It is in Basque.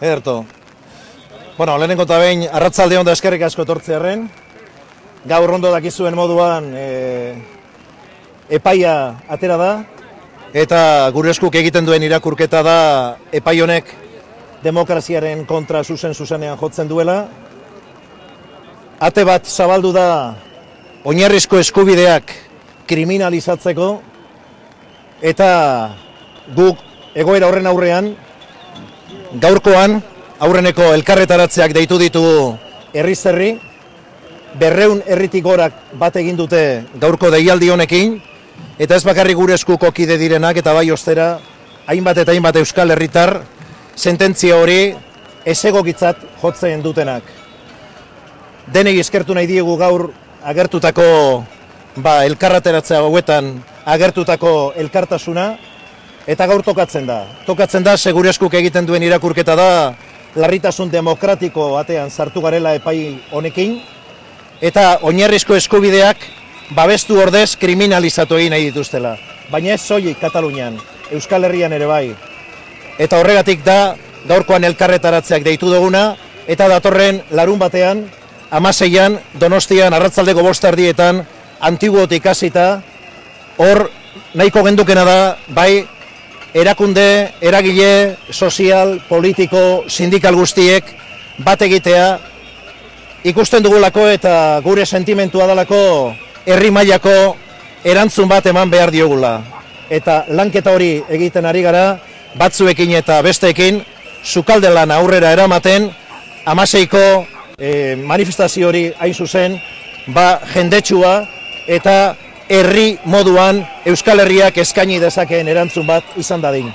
Ederto. Bueno, lehenengo eta behin, arratzalde honda eskerrik asko tortzearen. Gaur ondo dakizuen moduan e, epaia atera da, eta gure eskuk egiten duen irakurketa da epai honek demokraziaren kontra zuzen zuzenean jotzen duela. Ate bat zabaldu da oinarrizko eskubideak kriminalizatzeko, eta guk egoera horren aurrean gaurkoan aurreneko elkarretaratzeak deitu ditugu herri zerri, berreun herritik gorak bat egin dute gaurko deialdi honekin, eta ez bakarrik gure eskuko kide direnak eta bai ostera, hainbat eta hainbat euskal herritar, sententzia hori esegokitzat jotzen dutenak. Denei eskertu nahi diegu gaur agertutako ba, elkarrateratzea hauetan agertutako elkartasuna, eta gaur tokatzen da. Tokatzen da, segure eskuk egiten duen irakurketa da, larritasun demokratiko batean sartu garela epai honekin, eta oinarrizko eskubideak babestu ordez kriminalizatu egin nahi dituztela. Baina ez soilik Katalunian, Euskal Herrian ere bai. Eta horregatik da, gaurkoan elkarretaratzeak deitu duguna, eta datorren larun batean, amaseian, donostian, arratzaldeko bostardietan, antiguotik hasita, hor nahiko gendukena da, bai, erakunde, eragile, sozial, politiko, sindikal guztiek bat egitea ikusten dugulako eta gure sentimentua dalako herri mailako erantzun bat eman behar diogula. Eta lanketa hori egiten ari gara, batzuekin eta besteekin, sukalde lan aurrera eramaten, amaseiko e, manifestazio hori hain zuzen, ba jendetsua eta herri moduan Euskal Herriak eskaini dezakeen erantzun bat izan dadin.